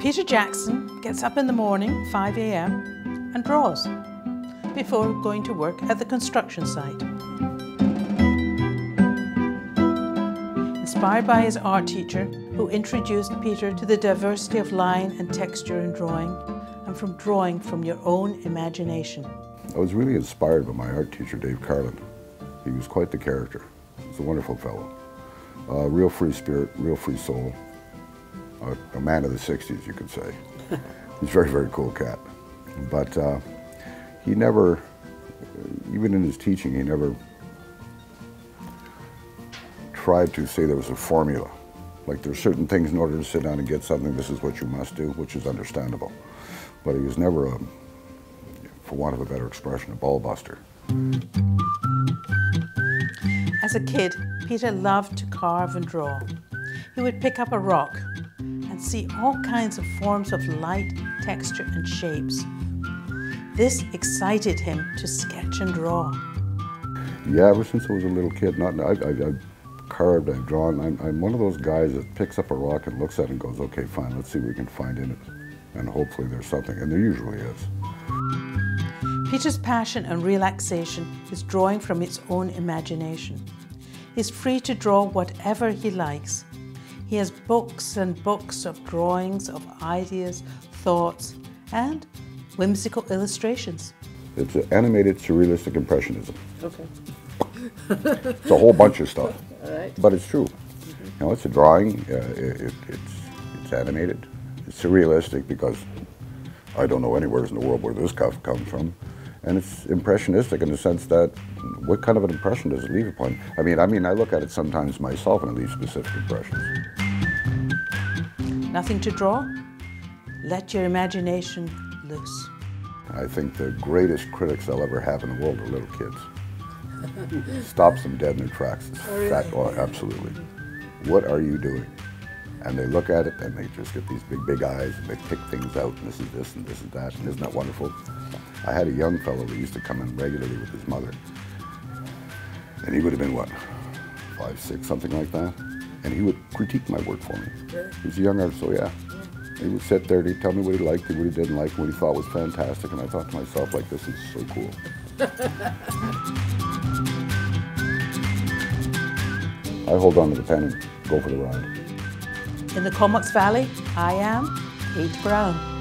Peter Jackson gets up in the morning, 5 a.m., and draws before going to work at the construction site. Inspired by his art teacher, who introduced Peter to the diversity of line and texture in drawing, and from drawing from your own imagination. I was really inspired by my art teacher, Dave Carlin. He was quite the character. He's a wonderful fellow. Uh, real free spirit, real free soul. Uh, a man of the 60s, you could say. He's a very, very cool cat. But uh, he never, even in his teaching, he never tried to say there was a formula. Like there's certain things in order to sit down and get something, this is what you must do, which is understandable. But he was never a, for want of a better expression, a ball buster. As a kid, Peter loved to carve and draw. He would pick up a rock and see all kinds of forms of light, texture, and shapes. This excited him to sketch and draw. Yeah, ever since I was a little kid, not I, I, I've carved, I've drawn. I'm, I'm one of those guys that picks up a rock and looks at it and goes, okay, fine, let's see what we can find in it. And hopefully there's something, and there usually is. Peter's passion and relaxation is drawing from his own imagination. He's free to draw whatever he likes. He has books and books of drawings, of ideas, thoughts, and whimsical illustrations. It's an animated surrealistic impressionism. Okay. It's a whole bunch of stuff, All right. but it's true. You know, it's a drawing. Uh, it, it, it's it's animated. It's surrealistic because I don't know anywhere in the world where this stuff comes from, and it's impressionistic in the sense that what kind of an impression does it leave upon? I mean, I mean, I look at it sometimes myself and it leaves specific impressions. Nothing to draw? Let your imagination loose. I think the greatest critics I'll ever have in the world are little kids. Stops them dead in their tracks. It's oh, fact, oh, absolutely. What are you doing? And they look at it and they just get these big, big eyes and they pick things out and this is this and this is that and isn't that wonderful? I had a young fellow that used to come in regularly with his mother and he would have been what, five, six, something like that? And he would critique my work for me. Really? He's a young artist, so yeah. He would sit there and he'd tell me what he liked and what he didn't like, and what he thought was fantastic, and I thought to myself, like, this is so cool. I hold on to the pen and go for the ride. In the Comox Valley, I am Kate Brown.